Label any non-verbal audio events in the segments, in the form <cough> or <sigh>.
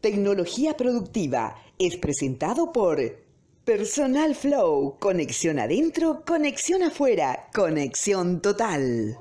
Tecnología Productiva es presentado por Personal Flow. Conexión adentro, conexión afuera, conexión total.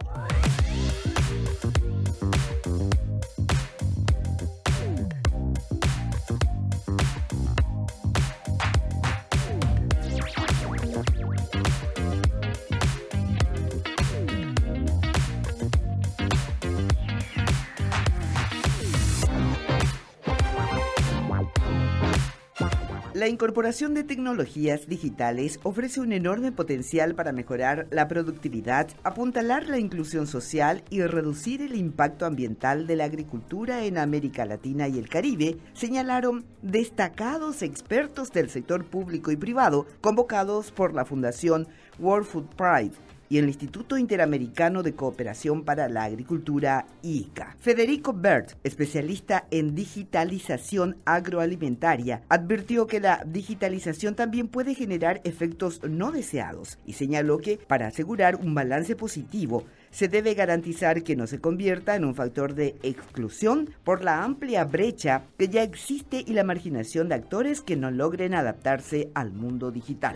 La incorporación de tecnologías digitales ofrece un enorme potencial para mejorar la productividad, apuntalar la inclusión social y reducir el impacto ambiental de la agricultura en América Latina y el Caribe, señalaron destacados expertos del sector público y privado convocados por la Fundación World Food Pride y el Instituto Interamericano de Cooperación para la Agricultura, ICA. Federico Bert, especialista en digitalización agroalimentaria, advirtió que la digitalización también puede generar efectos no deseados y señaló que para asegurar un balance positivo se debe garantizar que no se convierta en un factor de exclusión por la amplia brecha que ya existe y la marginación de actores que no logren adaptarse al mundo digital.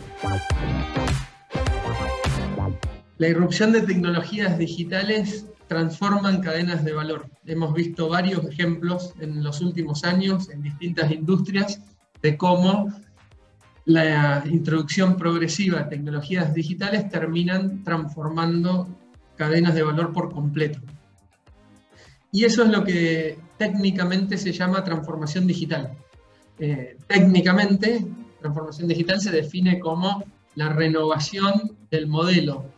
La irrupción de tecnologías digitales transforman cadenas de valor. Hemos visto varios ejemplos en los últimos años en distintas industrias de cómo la introducción progresiva de tecnologías digitales terminan transformando cadenas de valor por completo. Y eso es lo que técnicamente se llama transformación digital. Eh, técnicamente, transformación digital se define como la renovación del modelo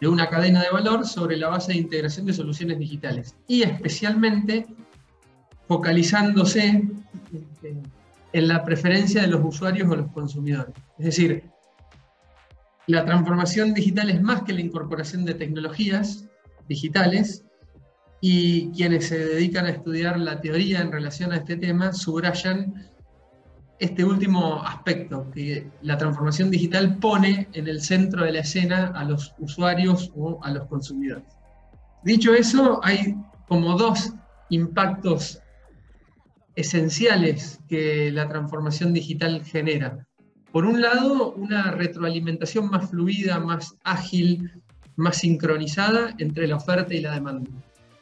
de una cadena de valor sobre la base de integración de soluciones digitales y especialmente focalizándose este, en la preferencia de los usuarios o los consumidores. Es decir, la transformación digital es más que la incorporación de tecnologías digitales y quienes se dedican a estudiar la teoría en relación a este tema subrayan este último aspecto que la transformación digital pone en el centro de la escena a los usuarios o a los consumidores. Dicho eso, hay como dos impactos esenciales que la transformación digital genera. Por un lado, una retroalimentación más fluida, más ágil, más sincronizada entre la oferta y la demanda.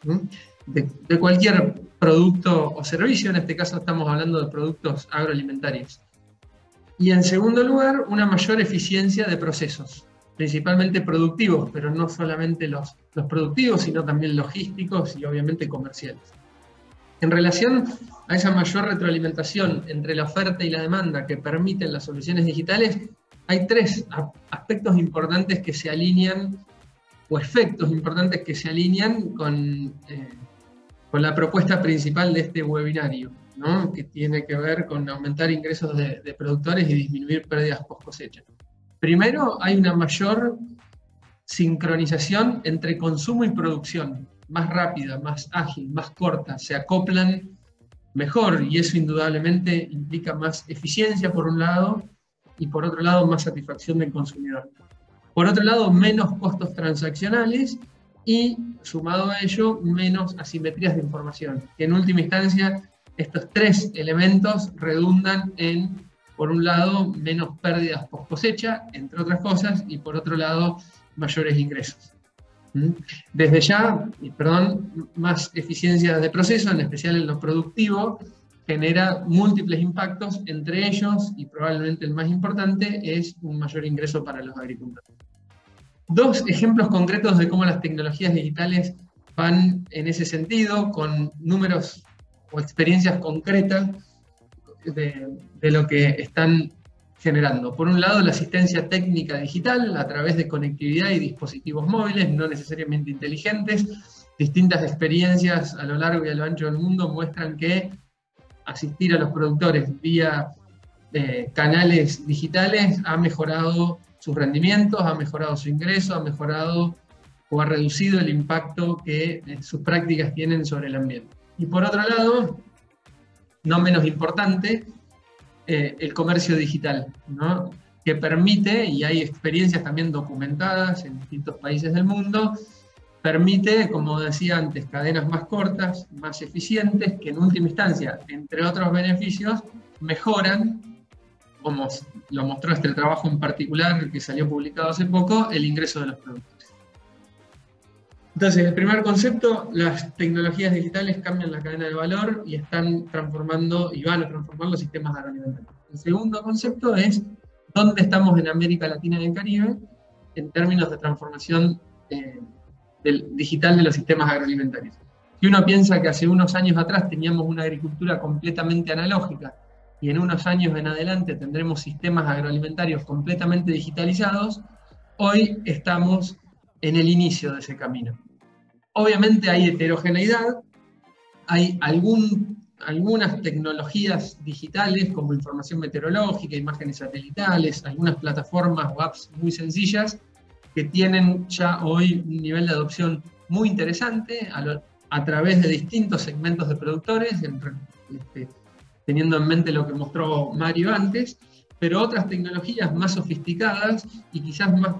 De, cualquier producto o servicio, en este caso estamos hablando de productos agroalimentarios. Y en segundo lugar, una mayor eficiencia de procesos, principalmente productivos, pero no solamente los, los productivos, sino también logísticos y obviamente comerciales. En relación a esa mayor retroalimentación entre la oferta y la demanda que permiten las soluciones digitales, hay tres aspectos importantes que se alinean, o efectos importantes que se alinean con eh, con la propuesta principal de este webinario, ¿no? que tiene que ver con aumentar ingresos de, de productores y disminuir pérdidas post cosecha. Primero, hay una mayor sincronización entre consumo y producción, más rápida, más ágil, más corta, se acoplan mejor y eso indudablemente implica más eficiencia por un lado y por otro lado más satisfacción del consumidor. Por otro lado, menos costos transaccionales y sumado a ello menos asimetrías de información. Que en última instancia estos tres elementos redundan en, por un lado, menos pérdidas post cosecha, entre otras cosas, y por otro lado, mayores ingresos. ¿Mm? Desde ya, perdón, más eficiencia de proceso, en especial en lo productivo, genera múltiples impactos, entre ellos, y probablemente el más importante, es un mayor ingreso para los agricultores. Dos ejemplos concretos de cómo las tecnologías digitales van en ese sentido, con números o experiencias concretas de, lo que están generando. Por un lado, la asistencia técnica digital a través de conectividad y dispositivos móviles, no necesariamente inteligentes. Distintas experiencias a lo largo y a lo ancho del mundo muestran que asistir a los productores vía eh, canales digitales ha mejorado sus rendimientos, ha mejorado su ingreso, ha mejorado o ha reducido el impacto que eh, sus prácticas tienen sobre el ambiente. Y por otro lado, no menos importante, eh, el comercio digital, ¿no? que permite, y hay experiencias también documentadas en distintos países del mundo, permite, como decía antes, cadenas más cortas, más eficientes, que en última instancia, entre otros beneficios, mejoran, como lo mostró este trabajo en particular que salió publicado hace poco, el ingreso de los productores. Entonces, el primer concepto, las tecnologías digitales cambian la cadena de valor y están transformando y van a transformar los sistemas agroalimentarios. El segundo concepto es dónde estamos en América Latina y el Caribe en términos de transformación eh, del, digital de los sistemas agroalimentarios. Si uno piensa que hace unos años atrás teníamos una agricultura completamente analógica y en unos años en adelante tendremos sistemas agroalimentarios completamente digitalizados, hoy estamos en el inicio de ese camino. Obviamente hay heterogeneidad, hay algunas tecnologías digitales como información meteorológica, imágenes satelitales, algunas plataformas o apps muy sencillas que tienen ya hoy un nivel de adopción muy interesante a, través de distintos segmentos de productores, este, teniendo en mente lo que mostró Mario antes, pero otras tecnologías más sofisticadas y quizás más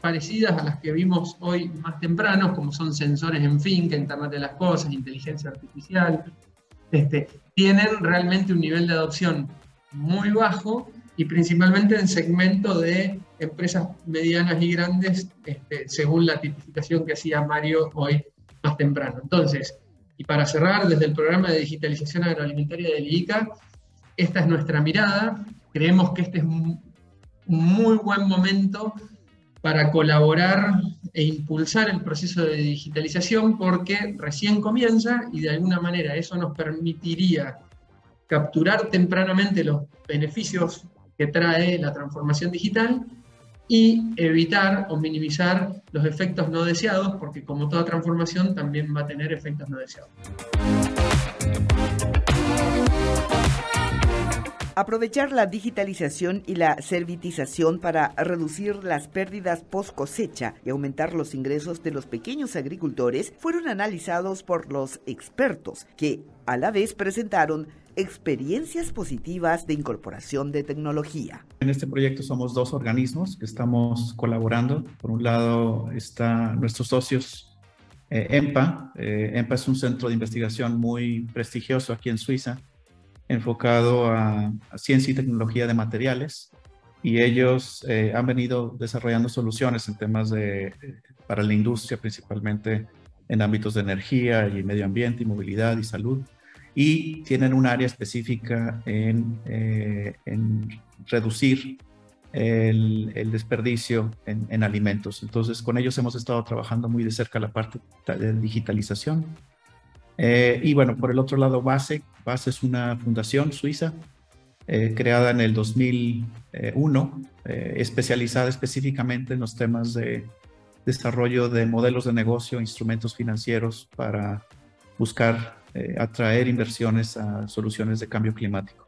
parecidas a las que vimos hoy más temprano, como son sensores en finca, Internet de las Cosas, inteligencia artificial, este, tienen realmente un nivel de adopción muy bajo y principalmente en segmento de empresas medianas y grandes, este, según la tipificación que hacía Mario hoy más temprano. Entonces, y para cerrar, desde el programa de digitalización agroalimentaria del IICA, esta es nuestra mirada. Creemos que este es un muy buen momento para colaborar e impulsar el proceso de digitalización porque recién comienza y de alguna manera eso nos permitiría capturar tempranamente los beneficios que trae la transformación digital y evitar o minimizar los efectos no deseados, porque como toda transformación también va a tener efectos no deseados. Aprovechar la digitalización y la servitización para reducir las pérdidas post cosecha y aumentar los ingresos de los pequeños agricultores fueron analizados por los expertos, que a la vez presentaron experiencias positivas de incorporación de tecnología. En este proyecto somos dos organismos que estamos colaborando. Por un lado están nuestros socios eh, EMPA. Eh, EMPA es un centro de investigación muy prestigioso aquí en Suiza enfocado a, ciencia y tecnología de materiales y ellos eh, han venido desarrollando soluciones en temas de, para la industria, principalmente en ámbitos de energía y medio ambiente movilidad y salud. Y tienen un área específica en, eh, reducir el, desperdicio en, en, alimentos. Entonces, con ellos hemos estado trabajando muy de cerca la parte de digitalización eh, y bueno, por el otro lado, BASE. BASE es una fundación suiza eh, creada en el 2001, eh, especializada específicamente en los temas de desarrollo de modelos de negocio, instrumentos financieros para buscar atraer inversiones a soluciones de cambio climático.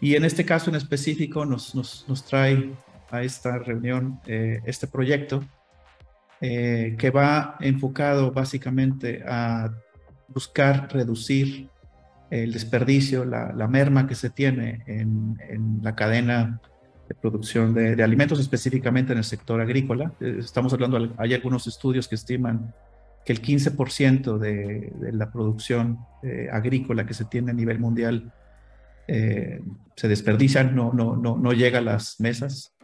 Y en este caso en específico nos, nos, nos trae a esta reunión este proyecto que va enfocado básicamente a buscar reducir el desperdicio, la, merma que se tiene en, la cadena de producción de, alimentos, específicamente en el sector agrícola. Eh, estamos hablando, hay algunos estudios que estiman que el 15% de, la producción eh, agrícola que se tiene a nivel mundial eh, se desperdicia, no, no, no, no llega a las mesas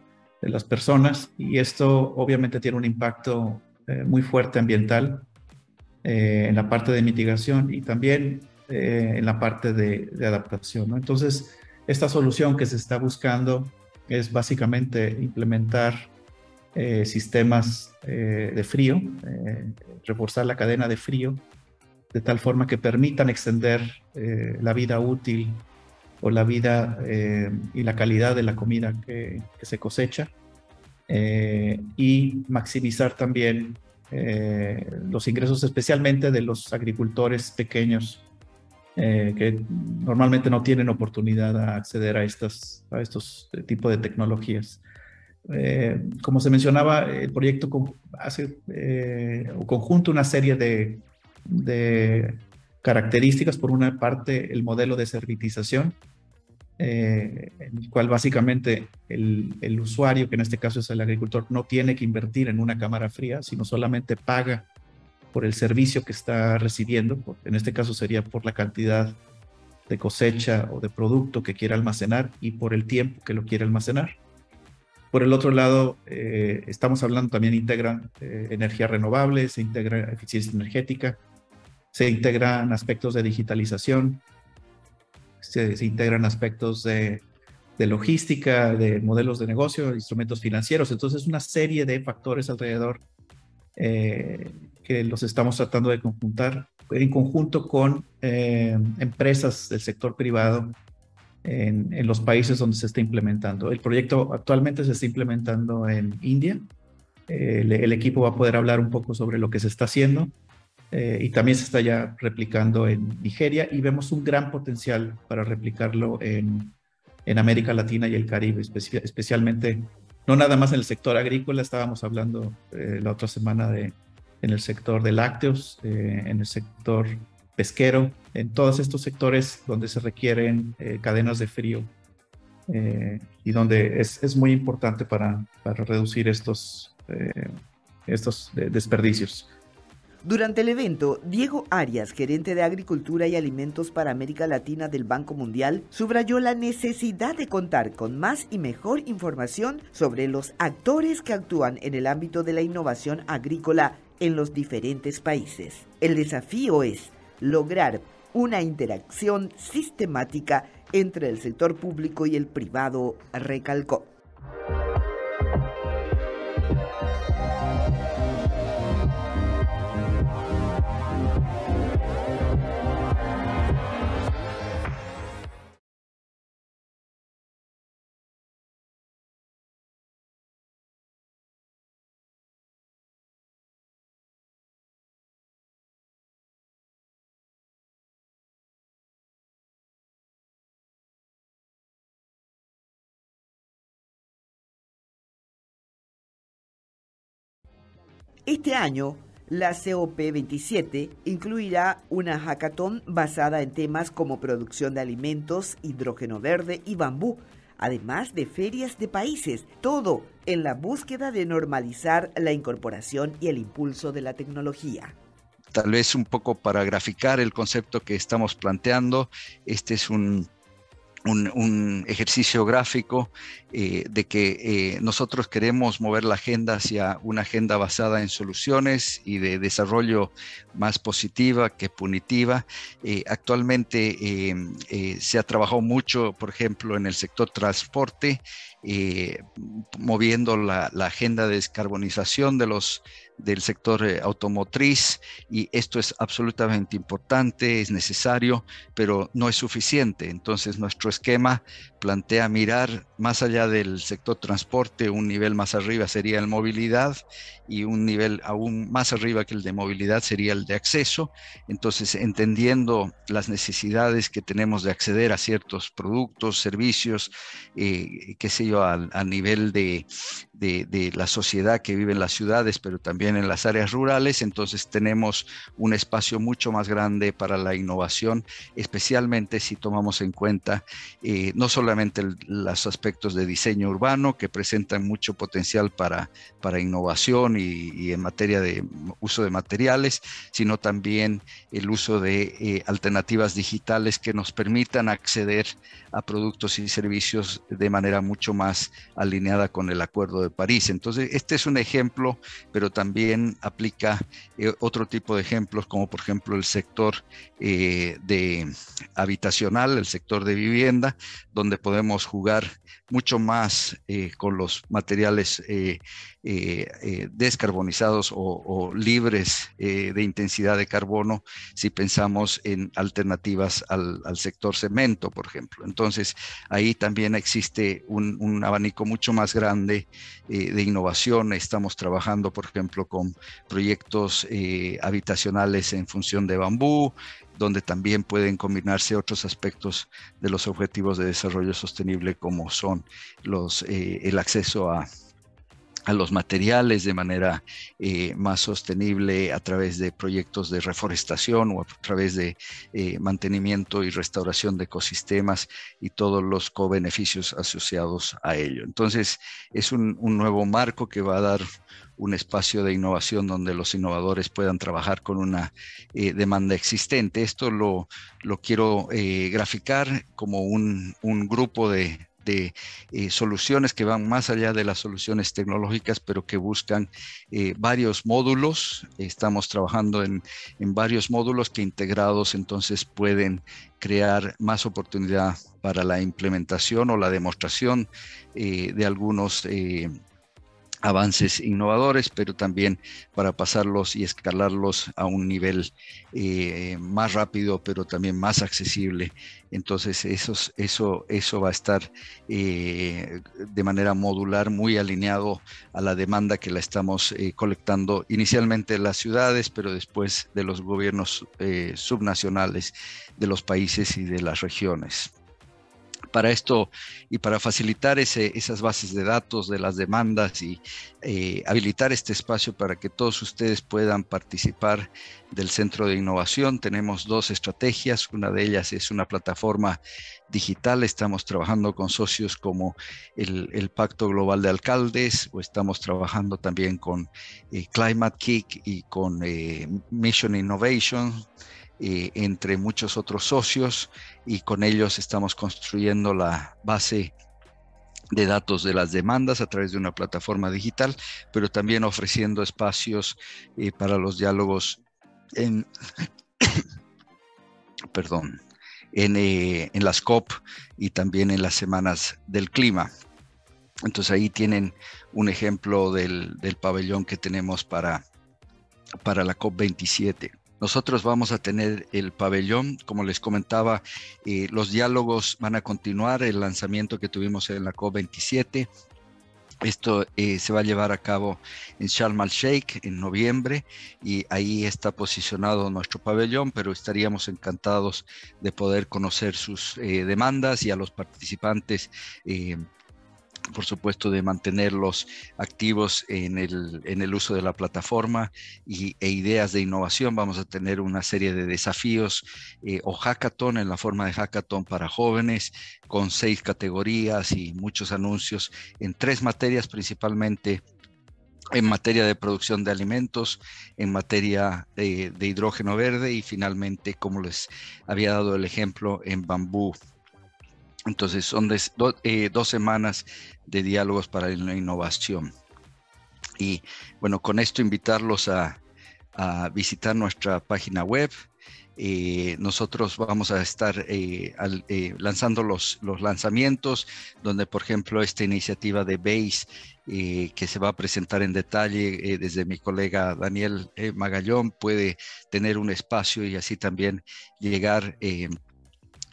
de las personas y esto obviamente tiene un impacto muy fuerte ambiental eh, en la parte de mitigación y también eh, en la parte de, adaptación. Entonces, esta solución que se está buscando es básicamente implementar eh, sistemas de frío, reforzar la cadena de frío, de tal forma que permitan extender la vida útil o la vida y la calidad de la comida que, que se cosecha y maximizar también eh, los ingresos especialmente de los agricultores pequeños eh, que normalmente no tienen oportunidad a acceder a, estas, a estos tipos de tecnologías. Eh, como se mencionaba, el proyecto hace o conjunta una serie de, características. Por una parte, el modelo de servitización, eh, en el cual básicamente el, usuario, que en este caso es el agricultor, no tiene que invertir en una cámara fría, sino solamente paga por el servicio que está recibiendo, en este caso sería por la cantidad de cosecha o de producto que quiere almacenar y por el tiempo que lo quiere almacenar. Por el otro lado, eh, estamos hablando también integran eh, energía renovable, se integra eficiencia energética, se integran aspectos de digitalización, se, integran aspectos de, logística, de modelos de negocio, instrumentos financieros. Entonces, una serie de factores alrededor eh, que los estamos tratando de conjuntar en conjunto con empresas del sector privado en, los países donde se está implementando. El proyecto actualmente se está implementando en India. el, equipo va a poder hablar un poco sobre lo que se está haciendo eh, y también se está ya replicando en Nigeria y vemos un gran potencial para replicarlo en, en América Latina y el Caribe, especialmente, no nada más en el sector agrícola, estábamos hablando eh, la otra semana de, en el sector de lácteos, eh, en el sector pesquero, en todos estos sectores donde se requieren eh, cadenas de frío eh, y donde es, es, muy importante para, para reducir estos, eh, estos desperdicios. Durante el evento, Diego Arias, gerente de Agricultura y Alimentos para América Latina del Banco Mundial, subrayó la necesidad de contar con más y mejor información sobre los actores que actúan en el ámbito de la innovación agrícola en los diferentes países. El desafío es lograr una interacción sistemática entre el sector público y el privado, recalcó. Este año, la COP27 incluirá una hackathon basada en temas como producción de alimentos, hidrógeno verde y bambú, además de ferias de países, todo en la búsqueda de normalizar la incorporación y el impulso de la tecnología. Tal vez un poco para graficar el concepto que estamos planteando, este es un un, ejercicio gráfico eh, de que eh, nosotros queremos mover la agenda hacia una agenda basada en soluciones y de desarrollo más positiva que punitiva. Eh, actualmente se ha trabajado mucho, por ejemplo, en el sector transporte, moviendo la, la agenda de descarbonización de los del sector eh, automotriz y esto es absolutamente importante, es necesario, pero no es suficiente. Entonces nuestro esquema plantea mirar más allá del sector transporte, un nivel más arriba sería el movilidad y un nivel aún más arriba que el de movilidad sería el de acceso. Entonces, entendiendo las necesidades que tenemos de acceder a ciertos productos, servicios, eh, qué sé yo, a, nivel de, de, la sociedad que vive en las ciudades, pero también en las áreas rurales, entonces tenemos un espacio mucho más grande para la innovación, especialmente si tomamos en cuenta eh, no solo los aspectos de diseño urbano que presentan mucho potencial para, para innovación y, en materia de uso de materiales, sino también el uso de eh, alternativas digitales que nos permitan acceder a productos y servicios de manera mucho más alineada con el Acuerdo de París. Entonces, este es un ejemplo, pero también aplica eh, otro tipo de ejemplos, como por ejemplo el sector eh, de habitacional, el sector de vivienda, donde podemos jugar mucho más eh, con los materiales eh, eh, descarbonizados o, libres de intensidad de carbono si pensamos en alternativas al, sector cemento, por ejemplo. Entonces, ahí también existe un, abanico mucho más grande de innovación. Estamos trabajando, por ejemplo, con proyectos habitacionales en función de bambú, donde también pueden combinarse otros aspectos de los objetivos de desarrollo sostenible como son eh, el acceso a, a los materiales de manera eh, más sostenible a través de proyectos de reforestación o a través de eh, mantenimiento y restauración de ecosistemas y todos los co-beneficios asociados a ello. Entonces, es un, nuevo marco que va a dar un espacio de innovación donde los innovadores puedan trabajar con una eh, demanda existente. Esto lo, lo quiero graficar como un, un grupo de, de eh, soluciones que van más allá de las soluciones tecnológicas, pero que buscan eh, varios módulos. Estamos trabajando en, varios módulos que integrados entonces pueden crear más oportunidad para la implementación o la demostración eh, de algunos avances innovadores, pero también para pasarlos y escalarlos a un nivel eh, más rápido, pero también más accesible. Entonces, eso, eso, va a estar eh, de manera modular, muy alineado a la demanda que la estamos eh, colectando inicialmente en las ciudades, pero después de los gobiernos subnacionales de los países y de las regiones para esto y para facilitar esas bases de datos de las demandas y eh, habilitar este espacio para que todos ustedes puedan participar del Centro de Innovación. Tenemos dos estrategias. Una de ellas es una plataforma digital. Estamos trabajando con socios como el, Pacto Global de Alcaldes o estamos trabajando también con eh, Climate Kick y con eh, Mission Innovation entre muchos otros socios y con ellos estamos construyendo la base de datos de las demandas a través de una plataforma digital, pero también ofreciendo espacios eh, para los diálogos en, <coughs> perdón, eh, en, las COP y también en las semanas del clima. Entonces ahí tienen un ejemplo del, del pabellón que tenemos para, para la COP27. Nosotros vamos a tener el pabellón, como les comentaba, eh, los diálogos van a continuar, el lanzamiento que tuvimos en la COP27. Esto eh, se va a llevar a cabo en Sharm el Sheikh en noviembre y ahí está posicionado nuestro pabellón, pero estaríamos encantados de poder conocer sus eh, demandas y a los participantes por supuesto, de mantenerlos activos en el, en el uso de la plataforma y, e ideas de innovación. Vamos a tener una serie de desafíos eh, o hackathon en la forma de hackathon para jóvenes con seis categorías y muchos anuncios en tres materias principalmente en materia de producción de alimentos, en materia de, hidrógeno verde y finalmente, como les había dado el ejemplo, en bambú entonces son eh, dos semanas de diálogos para la innovación. Y bueno, con esto invitarlos a, visitar nuestra página web. Eh, nosotros vamos a estar eh, lanzando los, los, lanzamientos, donde por ejemplo esta iniciativa de BASE, que se va a presentar en detalle desde mi colega Daniel Magallón, puede tener un espacio y así también llegar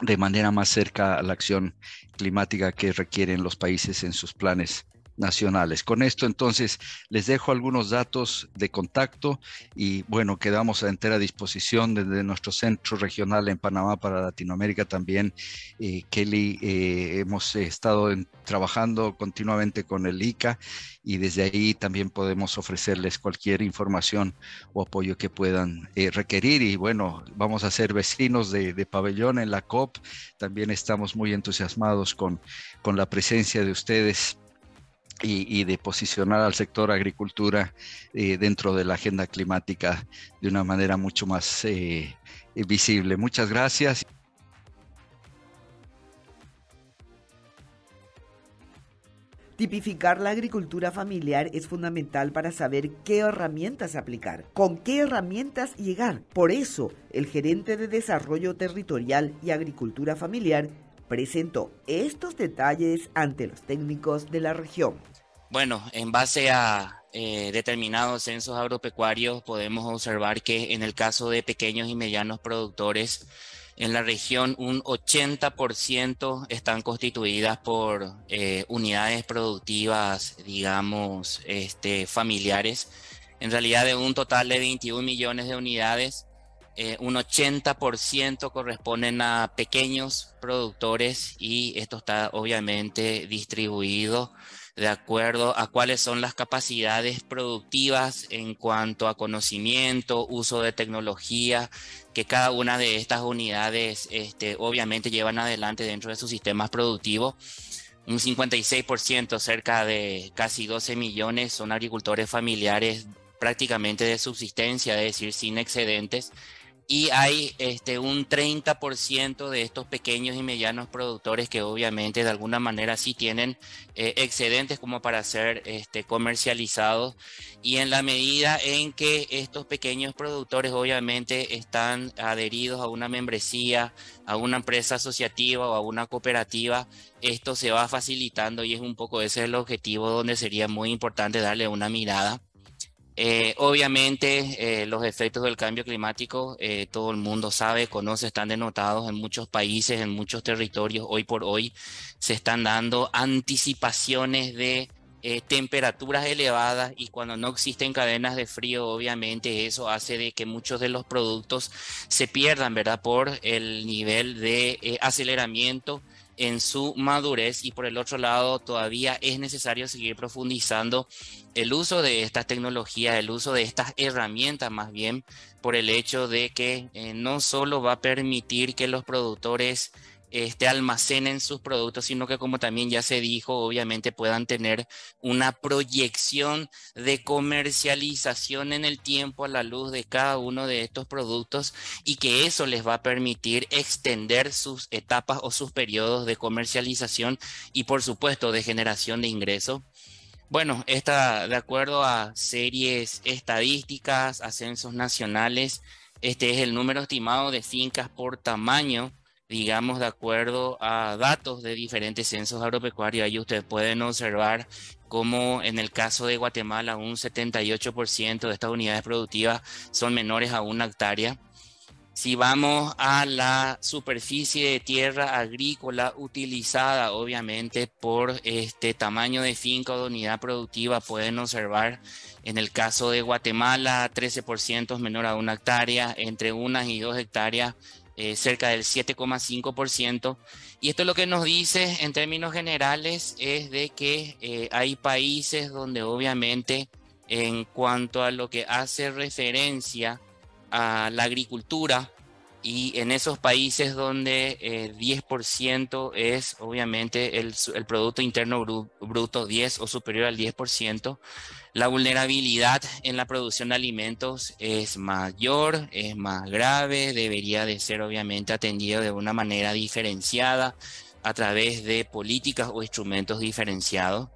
de manera más cerca a la acción climática que requieren los países en sus planes nacionales. Con esto entonces les dejo algunos datos de contacto y bueno, quedamos a entera disposición desde nuestro centro regional en Panamá para Latinoamérica también. Eh, Kelly, eh, hemos estado trabajando continuamente con el ICA y desde ahí también podemos ofrecerles cualquier información o apoyo que puedan eh, requerir y bueno, vamos a ser vecinos de, pabellón en la COP. También estamos muy entusiasmados con, con la presencia de ustedes y, de posicionar al sector agricultura eh, dentro de la agenda climática de una manera mucho más eh, visible. Muchas gracias. Tipificar la agricultura familiar es fundamental para saber qué herramientas aplicar, con qué herramientas llegar. Por eso, el gerente de Desarrollo Territorial y Agricultura Familiar presentó estos detalles ante los técnicos de la región. Bueno, en base a eh, determinados censos agropecuarios podemos observar que en el caso de pequeños y medianos productores en la región un 80% están constituidas por eh, unidades productivas, digamos, este, familiares. En realidad de un total de 21 millones de unidades, eh, un 80% corresponden a pequeños productores y esto está obviamente distribuido de acuerdo a cuáles son las capacidades productivas en cuanto a conocimiento, uso de tecnología, que cada una de estas unidades este, obviamente llevan adelante dentro de sus sistemas productivos. Un 56%, cerca de casi 12 millones, son agricultores familiares prácticamente de subsistencia, es decir, sin excedentes y hay este, un 30% de estos pequeños y medianos productores que obviamente de alguna manera sí tienen eh, excedentes como para ser este, comercializados. Y en la medida en que estos pequeños productores obviamente están adheridos a una membresía, a una empresa asociativa o a una cooperativa, esto se va facilitando y es un poco ese el objetivo donde sería muy importante darle una mirada eh, obviamente, eh, los efectos del cambio climático, eh, todo el mundo sabe, conoce, están denotados en muchos países, en muchos territorios. Hoy por hoy se están dando anticipaciones de temperaturas elevadas y cuando no existen cadenas de frío, obviamente eso hace de que muchos de los productos se pierdan, ¿verdad? Por el nivel de aceleramiento en su madurez y por el otro lado todavía es necesario seguir profundizando el uso de estas tecnologías, el uso de estas herramientas más bien por el hecho de que eh, no solo va a permitir que los productores este, almacenen sus productos, sino que como también ya se dijo, obviamente puedan tener una proyección de comercialización en el tiempo a la luz de cada uno de estos productos y que eso les va a permitir extender sus etapas o sus periodos de comercialización y por supuesto de generación de ingresos. Bueno, está de acuerdo a series estadísticas, a censos nacionales, este es el número estimado de fincas por tamaño digamos, de acuerdo a datos de diferentes censos agropecuarios. Ahí ustedes pueden observar cómo en el caso de Guatemala un 78% de estas unidades productivas son menores a una hectárea. Si vamos a la superficie de tierra agrícola utilizada, obviamente por este tamaño de finca o de unidad productiva, pueden observar en el caso de Guatemala 13% menor a una hectárea, entre unas y dos hectáreas eh, cerca del 7,5%. Y esto lo que nos dice en términos generales es de que eh, hay países donde obviamente en cuanto a lo que hace referencia a la agricultura, y en esos países donde el 10% es obviamente el, el, Producto Interno Bruto 10 o superior al 10%, la vulnerabilidad en la producción de alimentos es mayor, es más grave, debería de ser obviamente atendido de una manera diferenciada a través de políticas o instrumentos diferenciados.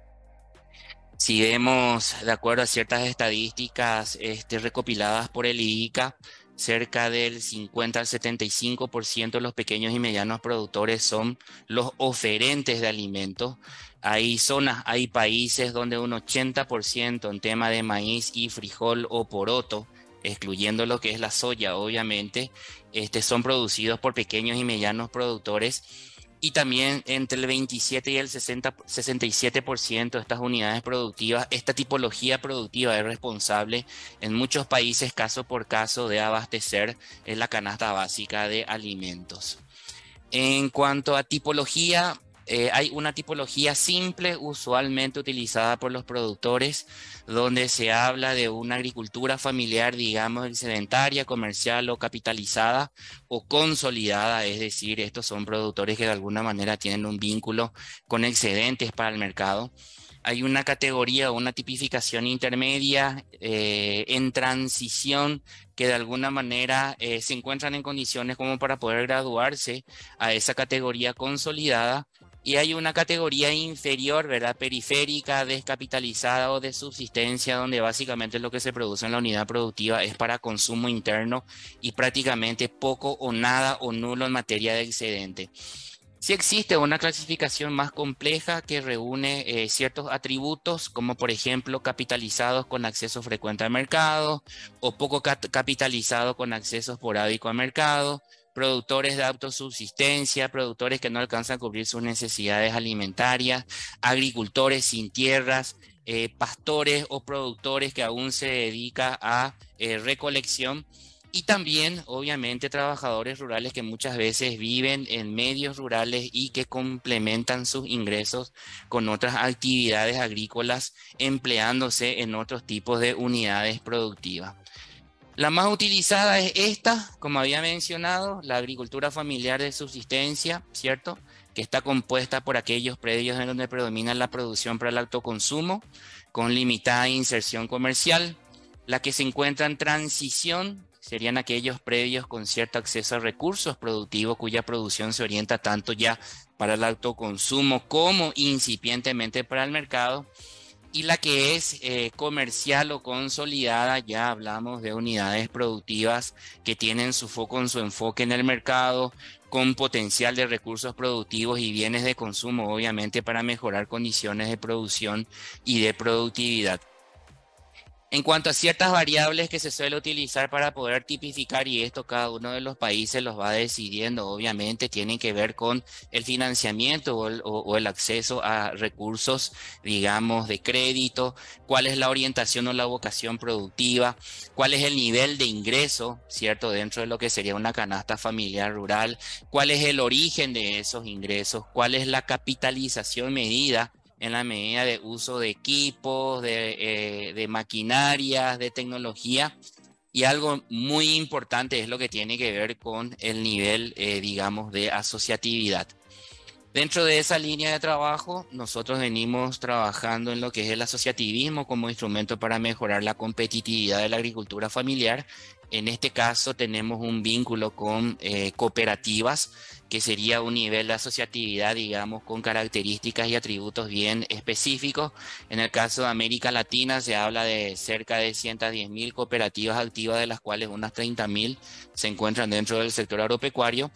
Si vemos, de acuerdo a ciertas estadísticas este, recopiladas por el IICA, cerca del 50 al 75% de los pequeños y medianos productores son los oferentes de alimentos. Hay zonas, hay países donde un 80% en tema de maíz y frijol o poroto, excluyendo lo que es la soya, obviamente, este, son producidos por pequeños y medianos productores y también entre el 27 y el 60, 67% de estas unidades productivas, esta tipología productiva es responsable en muchos países caso por caso de abastecer en la canasta básica de alimentos. En cuanto a tipología, eh, hay una tipología simple usualmente utilizada por los productores donde se habla de una agricultura familiar, digamos, sedentaria, comercial o capitalizada o consolidada, es decir, estos son productores que de alguna manera tienen un vínculo con excedentes para el mercado. Hay una categoría o una tipificación intermedia eh, en transición que de alguna manera eh, se encuentran en condiciones como para poder graduarse a esa categoría consolidada y hay una categoría inferior, ¿verdad? Periférica, descapitalizada o de subsistencia, donde básicamente lo que se produce en la unidad productiva es para consumo interno y prácticamente poco o nada o nulo en materia de excedente. Sí existe una clasificación más compleja que reúne eh, ciertos atributos, como por ejemplo capitalizados con acceso frecuente al mercado o poco capitalizados con acceso esporádico al mercado, productores de autosubsistencia, productores que no alcanzan a cubrir sus necesidades alimentarias, agricultores sin tierras, eh, pastores o productores que aún se dedica a eh, recolección. y también, obviamente, trabajadores rurales que muchas veces viven en medios rurales y que complementan sus ingresos con otras actividades agrícolas empleándose en otros tipos de unidades productivas. La más utilizada es esta, como había mencionado, la agricultura familiar de subsistencia, ¿cierto? Que está compuesta por aquellos predios en donde predomina la producción para el autoconsumo, con limitada inserción comercial. La que se encuentra en transición serían aquellos predios con cierto acceso a recursos productivos cuya producción se orienta tanto ya para el autoconsumo como incipientemente para el mercado. Y la que es eh, comercial o consolidada, ya hablamos de unidades productivas que tienen su foco en su enfoque en el mercado, con potencial de recursos productivos y bienes de consumo, obviamente, para mejorar condiciones de producción y de productividad. En cuanto a ciertas variables que se suele utilizar para poder tipificar, y esto cada uno de los países los va decidiendo, obviamente tienen que ver con el financiamiento o el, acceso a recursos, digamos, de crédito, cuál es la orientación o la vocación productiva, cuál es el nivel de ingreso, ¿cierto? Dentro de lo que sería una canasta familiar rural, cuál es el origen de esos ingresos, cuál es la capitalización medida en la medida de uso de equipos, de, eh, maquinarias, de tecnología. Y algo muy importante es lo que tiene que ver con el nivel, eh, digamos, de asociatividad. Dentro de esa línea de trabajo, nosotros venimos trabajando en lo que es el asociativismo como instrumento para mejorar la competitividad de la agricultura familiar. En este caso tenemos un vínculo con eh, cooperativas que sería un nivel de asociatividad, digamos, con características y atributos bien específicos. En el caso de América Latina se habla de cerca de 110.000 cooperativas activas, de las cuales unas 30.000 se encuentran dentro del sector agropecuario.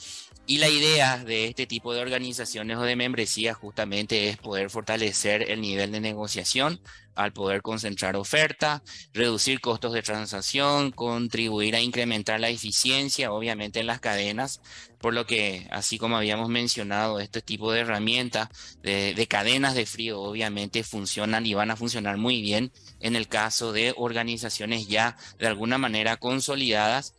Y la idea de este tipo de organizaciones o de membresías justamente es poder fortalecer el nivel de negociación al poder concentrar oferta, reducir costos de transacción, contribuir a incrementar la eficiencia, obviamente, en las cadenas, por lo que, así como habíamos mencionado, este tipo de herramientas de, cadenas de frío, obviamente, funcionan y van a funcionar muy bien en el caso de organizaciones ya de alguna manera consolidadas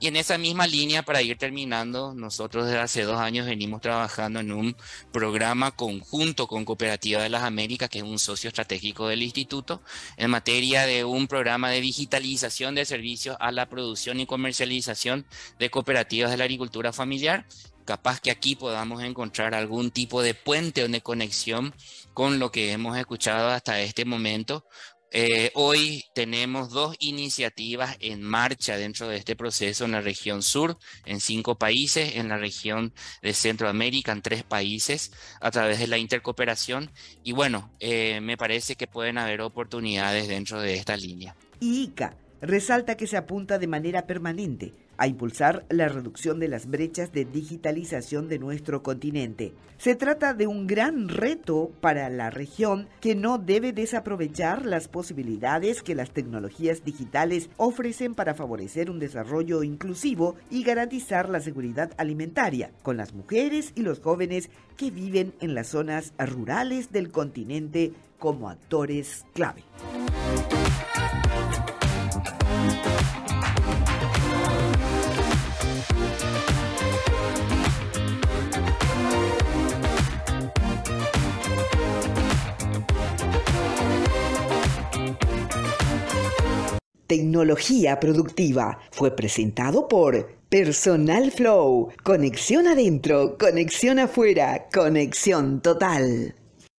y en esa misma línea, para ir terminando, nosotros desde hace dos años venimos trabajando en un programa conjunto con Cooperativa de las Américas, que es un socio estratégico del instituto, en materia de un programa de digitalización de servicios a la producción y comercialización de cooperativas de la agricultura familiar. Capaz que aquí podamos encontrar algún tipo de puente o de conexión con lo que hemos escuchado hasta este momento, eh, hoy tenemos dos iniciativas en marcha dentro de este proceso en la región sur, en cinco países, en la región de Centroamérica, en tres países, a través de la intercooperación. Y bueno, eh, me parece que pueden haber oportunidades dentro de esta línea. ICA resalta que se apunta de manera permanente a impulsar la reducción de las brechas de digitalización de nuestro continente. Se trata de un gran reto para la región que no debe desaprovechar las posibilidades que las tecnologías digitales ofrecen para favorecer un desarrollo inclusivo y garantizar la seguridad alimentaria con las mujeres y los jóvenes que viven en las zonas rurales del continente como actores clave. Tecnología Productiva fue presentado por Personal Flow. Conexión adentro, conexión afuera, conexión total.